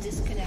A